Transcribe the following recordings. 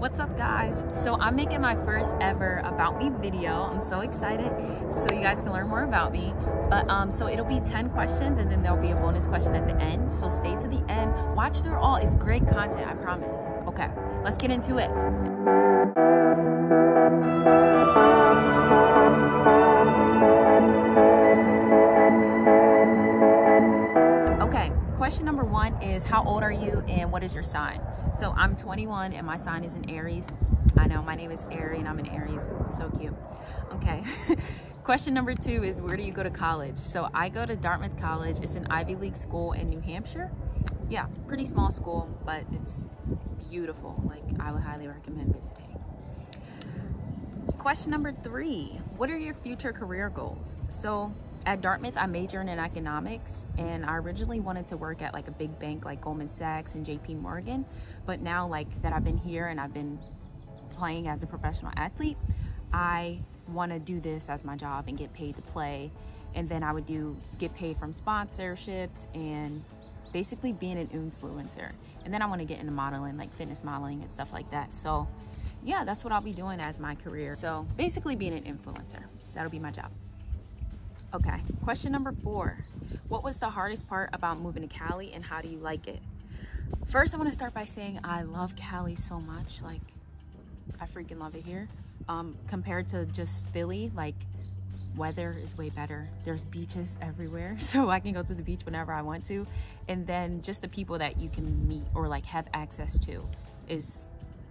What's up guys? So I'm making my first ever about me video. I'm so excited so you guys can learn more about me. But um, so it'll be 10 questions and then there'll be a bonus question at the end. So stay to the end, watch through all. It's great content, I promise. Okay, let's get into it. Is how old are you and what is your sign? So I'm 21 and my sign is an Aries. I know my name is Ari and I'm an Aries. So cute. Okay. Question number two is where do you go to college? So I go to Dartmouth College. It's an Ivy League school in New Hampshire. Yeah, pretty small school, but it's beautiful. Like I would highly recommend visiting. Question number three, what are your future career goals? So at Dartmouth, I majored in economics and I originally wanted to work at like a big bank like Goldman Sachs and JP Morgan. But now like that I've been here and I've been playing as a professional athlete, I want to do this as my job and get paid to play. And then I would do get paid from sponsorships and basically being an influencer. And then I want to get into modeling, like fitness modeling and stuff like that. So yeah, that's what I'll be doing as my career. So basically being an influencer, that'll be my job. Okay, question number four. What was the hardest part about moving to Cali and how do you like it? First, I want to start by saying I love Cali so much. Like, I freaking love it here. Um, compared to just Philly, like, weather is way better. There's beaches everywhere, so I can go to the beach whenever I want to. And then just the people that you can meet or like have access to is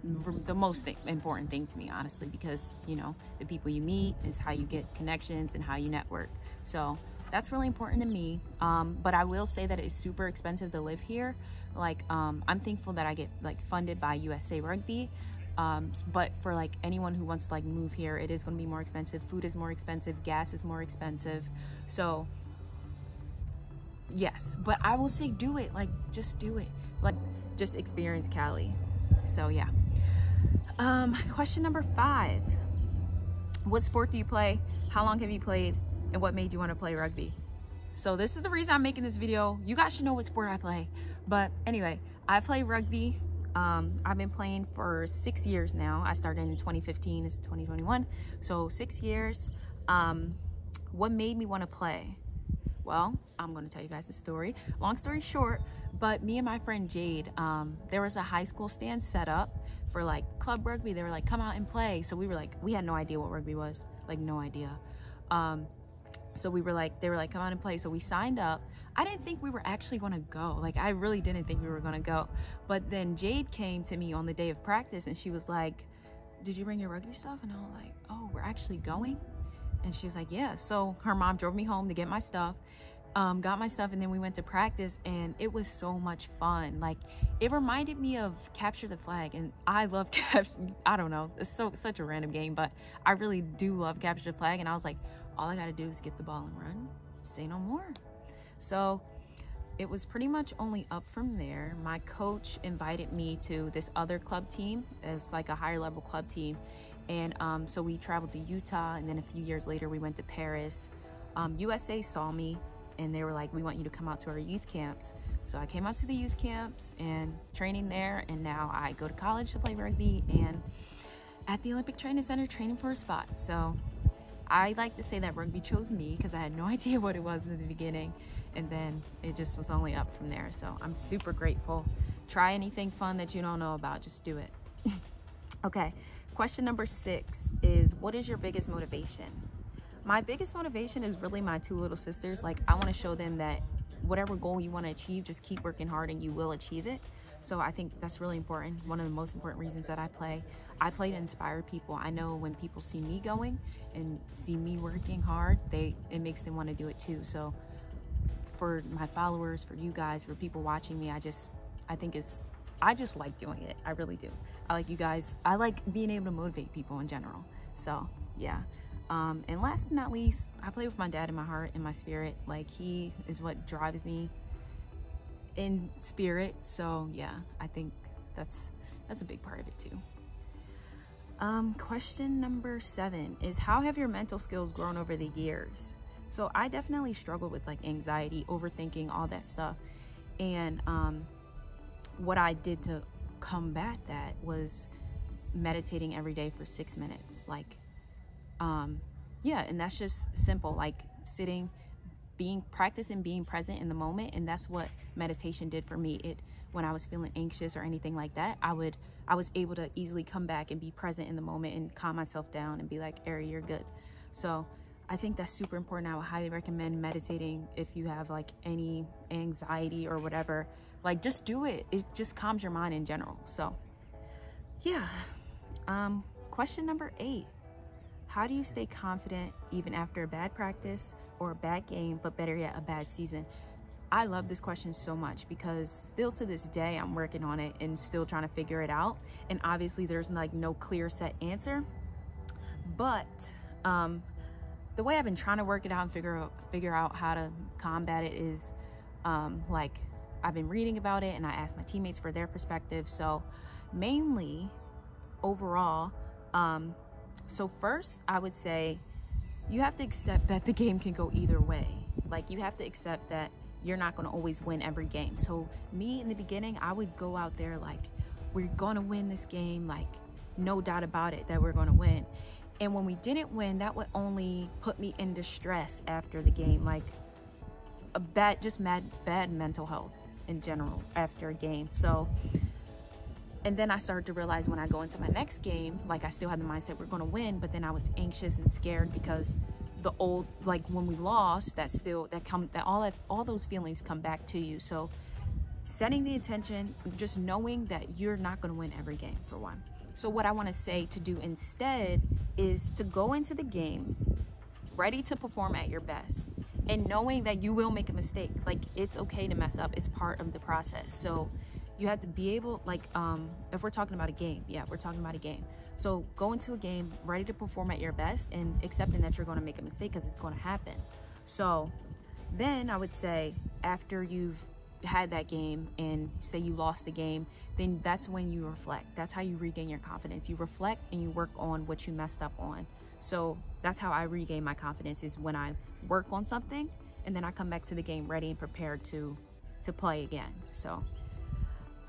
the most th important thing to me, honestly, because, you know, the people you meet is how you get connections and how you network. So that's really important to me. Um, but I will say that it's super expensive to live here. Like, um, I'm thankful that I get like funded by USA Rugby. Um, but for like anyone who wants to like move here, it is going to be more expensive. Food is more expensive. Gas is more expensive. So yes, but I will say do it. Like, just do it. Like, just experience Cali. So yeah. Um, question number five. What sport do you play? How long have you played? And what made you want to play rugby? So this is the reason I'm making this video. You guys should know what sport I play. But anyway, I play rugby. Um, I've been playing for six years now. I started in 2015, it's 2021. So six years. Um, what made me want to play? Well, I'm going to tell you guys the story. Long story short, but me and my friend Jade, um, there was a high school stand set up for like club rugby. They were like, come out and play. So we were like, we had no idea what rugby was, like no idea. Um, so we were like, they were like, come out and play. So we signed up. I didn't think we were actually going to go. Like, I really didn't think we were going to go. But then Jade came to me on the day of practice and she was like, did you bring your rugby stuff? And I was like, oh, we're actually going? And she was like, yeah. So her mom drove me home to get my stuff um, got my stuff and then we went to practice and it was so much fun. Like it reminded me of Capture the Flag and I love Capture, I don't know, it's so such a random game, but I really do love Capture the Flag and I was like, all I gotta do is get the ball and run, say no more. So it was pretty much only up from there. My coach invited me to this other club team. It's like a higher level club team. And um, so we traveled to Utah and then a few years later we went to Paris. Um, USA saw me and they were like, we want you to come out to our youth camps. So I came out to the youth camps and training there, and now I go to college to play rugby and at the Olympic Training Center training for a spot. So I like to say that rugby chose me because I had no idea what it was in the beginning, and then it just was only up from there. So I'm super grateful. Try anything fun that you don't know about, just do it. okay, question number six is what is your biggest motivation? My biggest motivation is really my two little sisters. Like I want to show them that whatever goal you want to achieve, just keep working hard and you will achieve it. So I think that's really important. One of the most important reasons that I play. I play to inspire people. I know when people see me going and see me working hard, they it makes them want to do it too. So for my followers, for you guys, for people watching me, I just I think it's I just like doing it. I really do. I like you guys. I like being able to motivate people in general. So yeah. Um, and last but not least, I play with my dad in my heart and my spirit. Like he is what drives me in spirit. So yeah, I think that's that's a big part of it too. Um, question number seven is how have your mental skills grown over the years? So I definitely struggled with like anxiety, overthinking, all that stuff. And um, what I did to combat that was meditating every day for six minutes. Like, um, yeah, and that's just simple, like sitting, being practicing being present in the moment. And that's what meditation did for me. It when I was feeling anxious or anything like that, I would I was able to easily come back and be present in the moment and calm myself down and be like, Ari, you're good. So I think that's super important. I would highly recommend meditating if you have like any anxiety or whatever. Like just do it. It just calms your mind in general. So yeah. Um, question number eight. How do you stay confident even after a bad practice or a bad game, but better yet, a bad season? I love this question so much because still to this day, I'm working on it and still trying to figure it out. And obviously there's like no clear set answer, but um, the way I've been trying to work it out and figure out, figure out how to combat it is um, like I've been reading about it and I asked my teammates for their perspective. So mainly overall, um, so first I would say you have to accept that the game can go either way. Like you have to accept that you're not going to always win every game. So me in the beginning, I would go out there like, we're going to win this game. Like no doubt about it that we're going to win. And when we didn't win, that would only put me in distress after the game. Like a bad, just mad, bad mental health in general after a game. So, and then I started to realize when I go into my next game, like I still had the mindset we're going to win, but then I was anxious and scared because the old, like when we lost, that still, that come, that all that, all those feelings come back to you. So setting the intention, just knowing that you're not going to win every game for one. So what I want to say to do instead is to go into the game ready to perform at your best and knowing that you will make a mistake. Like it's okay to mess up. It's part of the process. So you have to be able like um if we're talking about a game, yeah, we're talking about a game. So go into a game ready to perform at your best and accepting that you're going to make a mistake because it's going to happen. So then I would say after you've had that game and say you lost the game, then that's when you reflect. That's how you regain your confidence. You reflect and you work on what you messed up on. So that's how I regain my confidence is when I work on something and then I come back to the game ready and prepared to to play again. So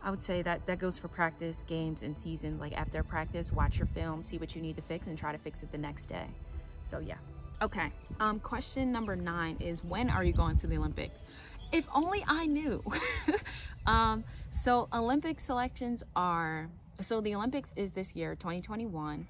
I would say that that goes for practice, games, and season. Like after practice, watch your film, see what you need to fix, and try to fix it the next day. So yeah. Okay. Um, question number nine is when are you going to the Olympics? If only I knew. um, so Olympic selections are so the Olympics is this year, 2021,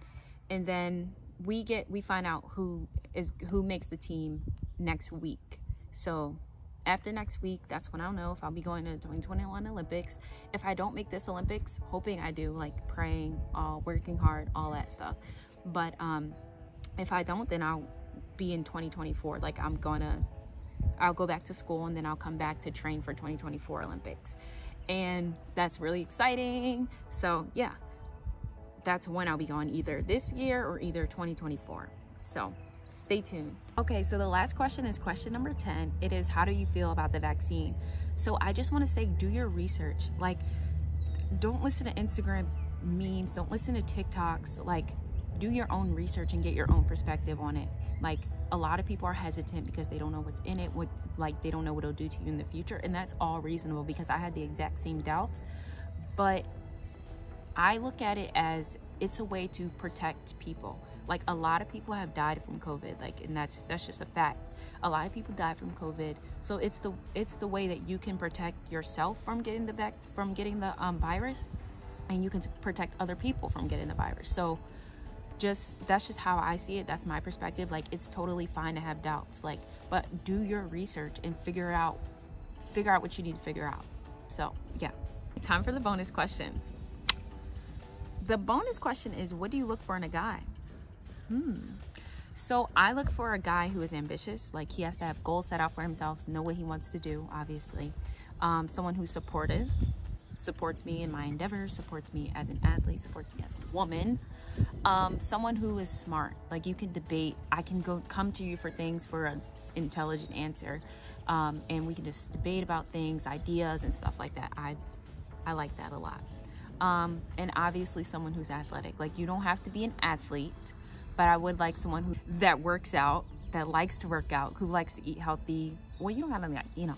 and then we get we find out who is who makes the team next week. So after next week, that's when I'll know if I'll be going to 2021 Olympics. If I don't make this Olympics, hoping I do, like praying, all working hard, all that stuff. But um, if I don't, then I'll be in 2024. Like I'm gonna I'll go back to school and then I'll come back to train for 2024 Olympics. And that's really exciting. So yeah, that's when I'll be going either this year or either 2024. So stay tuned. Okay, so the last question is question number 10. It is how do you feel about the vaccine? So I just want to say do your research. Like don't listen to Instagram memes, don't listen to TikToks. Like do your own research and get your own perspective on it. Like a lot of people are hesitant because they don't know what's in it, what like they don't know what it'll do to you in the future, and that's all reasonable because I had the exact same doubts. But I look at it as it's a way to protect people. Like a lot of people have died from COVID, like and that's that's just a fact. A lot of people die from COVID, so it's the it's the way that you can protect yourself from getting the from getting the um, virus, and you can protect other people from getting the virus. So just that's just how I see it. That's my perspective. Like it's totally fine to have doubts. Like, but do your research and figure out figure out what you need to figure out. So yeah. Time for the bonus question. The bonus question is what do you look for in a guy? Hmm. So I look for a guy who is ambitious. Like he has to have goals set out for himself, know what he wants to do, obviously. Um, someone who's supportive, supports me in my endeavors, supports me as an athlete, supports me as a woman. Um, someone who is smart, like you can debate. I can go come to you for things for an intelligent answer, um, and we can just debate about things, ideas, and stuff like that. I, I like that a lot. Um, and obviously someone who's athletic. Like you don't have to be an athlete, but I would like someone who that works out, that likes to work out, who likes to eat healthy. Well, you don't have to, you know,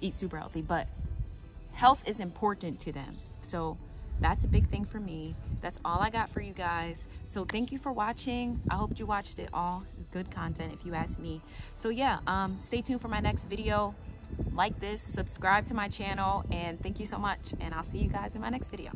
eat super healthy, but health is important to them. So That's a big thing for me. That's all I got for you guys. So thank you for watching. I hope you watched it all. Good content if you ask me. So yeah, um, stay tuned for my next video. Like this, subscribe to my channel, and thank you so much. And I'll see you guys in my next video.